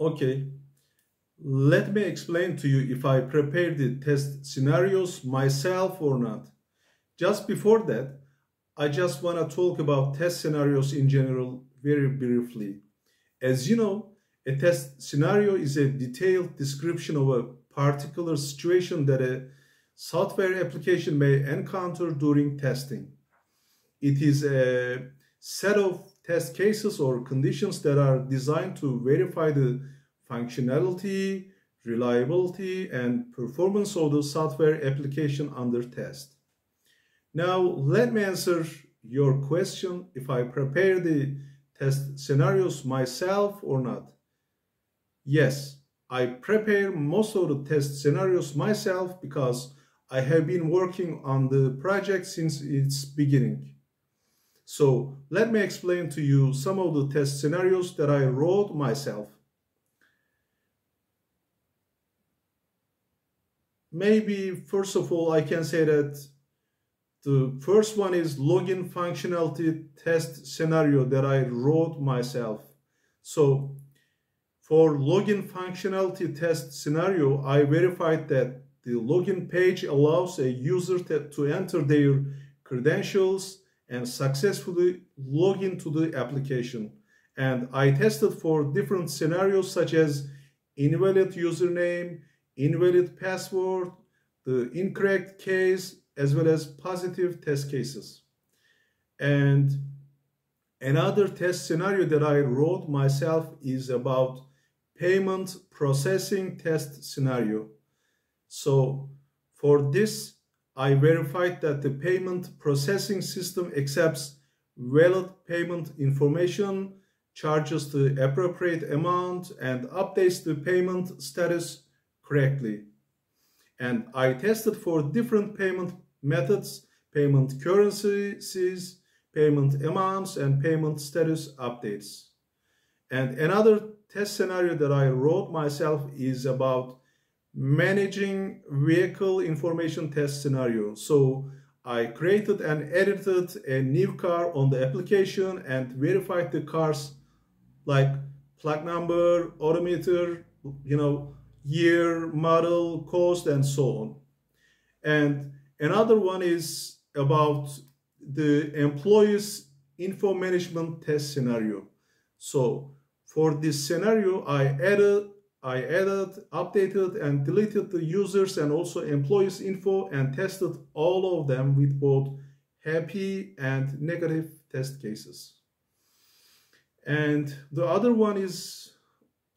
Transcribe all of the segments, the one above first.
Okay, let me explain to you if I prepared the test scenarios myself or not. Just before that, I just want to talk about test scenarios in general very briefly. As you know, a test scenario is a detailed description of a particular situation that a software application may encounter during testing. It is a set of test cases or conditions that are designed to verify the functionality, reliability, and performance of the software application under test. Now, let me answer your question if I prepare the test scenarios myself or not. Yes, I prepare most of the test scenarios myself because I have been working on the project since its beginning. So let me explain to you some of the test scenarios that I wrote myself. Maybe first of all, I can say that the first one is login functionality test scenario that I wrote myself. So for login functionality test scenario, I verified that the login page allows a user to enter their credentials and successfully log into the application. And I tested for different scenarios such as invalid username, invalid password, the incorrect case, as well as positive test cases. And another test scenario that I wrote myself is about payment processing test scenario. So for this, I verified that the payment processing system accepts valid payment information, charges the appropriate amount, and updates the payment status correctly. And I tested for different payment methods, payment currencies, payment amounts, and payment status updates. And another test scenario that I wrote myself is about managing vehicle information test scenario. So I created and edited a new car on the application and verified the cars like plug number, odometer, you know, year, model, cost, and so on. And Another one is about the employees info management test scenario. So for this scenario, I added, I added, updated, and deleted the users and also employees info and tested all of them with both happy and negative test cases. And the other one is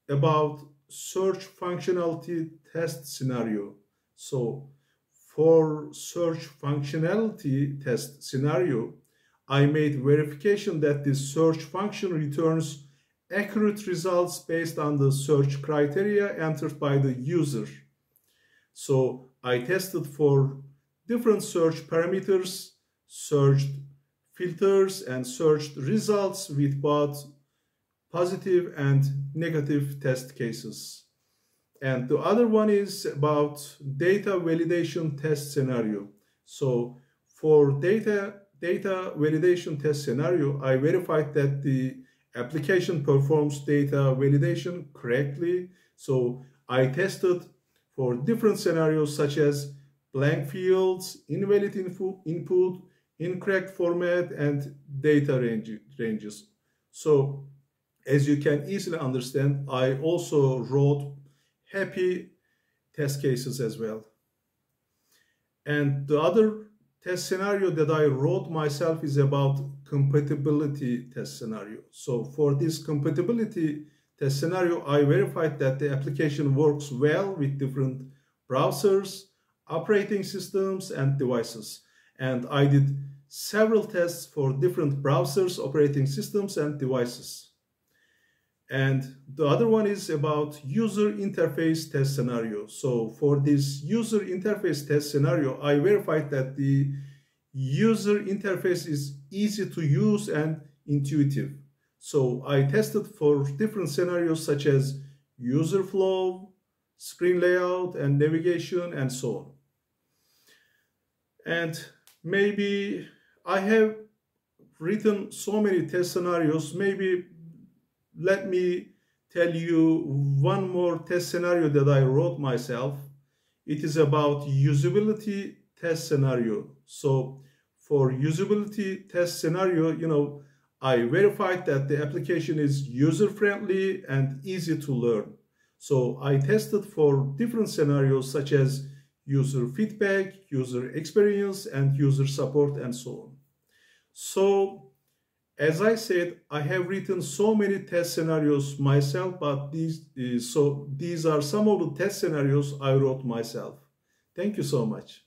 about search functionality test scenario. So for search functionality test scenario, I made verification that the search function returns accurate results based on the search criteria entered by the user. So I tested for different search parameters, searched filters and searched results with both positive and negative test cases. And the other one is about data validation test scenario. So for data, data validation test scenario, I verified that the application performs data validation correctly. So I tested for different scenarios such as blank fields, invalid input, incorrect format, and data range, ranges. So as you can easily understand, I also wrote happy test cases as well. And the other test scenario that I wrote myself is about compatibility test scenario. So for this compatibility test scenario, I verified that the application works well with different browsers, operating systems, and devices. And I did several tests for different browsers, operating systems, and devices. And the other one is about user interface test scenario. So for this user interface test scenario, I verified that the user interface is easy to use and intuitive. So I tested for different scenarios such as user flow, screen layout, and navigation, and so on. And maybe I have written so many test scenarios, maybe let me tell you one more test scenario that I wrote myself. It is about usability test scenario. So for usability test scenario, you know, I verified that the application is user-friendly and easy to learn. So I tested for different scenarios such as user feedback, user experience, and user support, and so on. So as I said, I have written so many test scenarios myself, but these uh, so these are some of the test scenarios I wrote myself. Thank you so much.